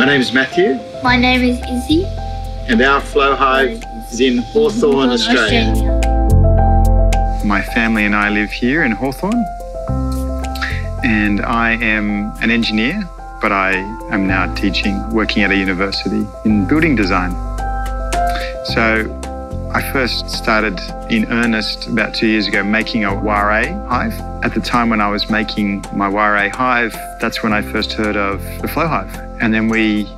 My name is Matthew, My name is Izzy. and our flow hive is in Hawthorn, Australia. My family and I live here in Hawthorn, and I am an engineer, but I am now teaching, working at a university in building design. So I first started in earnest about two years ago making a Warré hive. At the time when I was making my Warré hive, that's when I first heard of the flow hive. And then we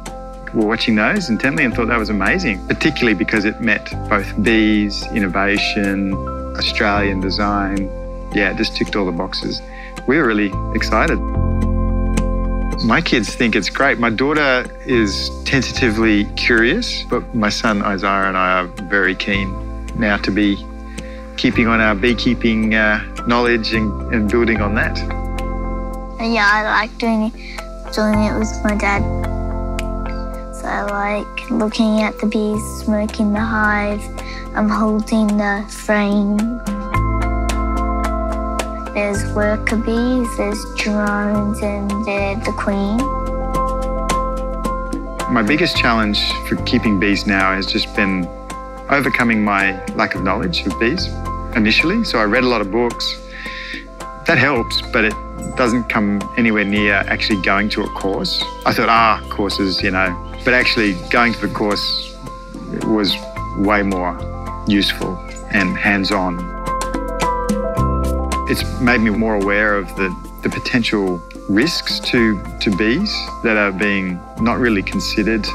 were watching those intently and thought that was amazing, particularly because it met both bees, innovation, Australian design. Yeah, it just ticked all the boxes. We were really excited. My kids think it's great. My daughter is tentatively curious, but my son Isaiah and I are very keen now to be keeping on our beekeeping uh, knowledge and, and building on that. Yeah, I like doing it, doing it with my dad. So I like looking at the bees smoking the hive. I'm holding the frame. There's worker bees, there's drones, and the queen. My biggest challenge for keeping bees now has just been overcoming my lack of knowledge of bees initially. So I read a lot of books. That helps, but it doesn't come anywhere near actually going to a course. I thought, ah, courses, you know, but actually going to the course was way more useful and hands-on. It's made me more aware of the, the potential risks to, to bees that are being not really considered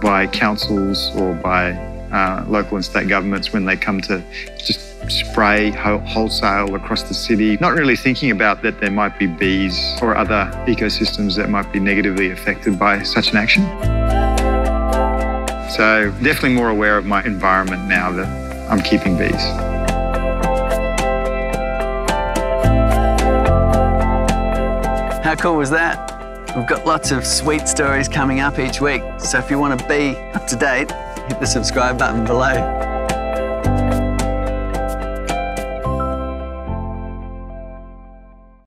by councils or by uh, local and state governments when they come to just spray wholesale across the city, not really thinking about that there might be bees or other ecosystems that might be negatively affected by such an action. So definitely more aware of my environment now that I'm keeping bees. How cool was that? We've got lots of sweet stories coming up each week. So if you want to be up to date, hit the subscribe button below.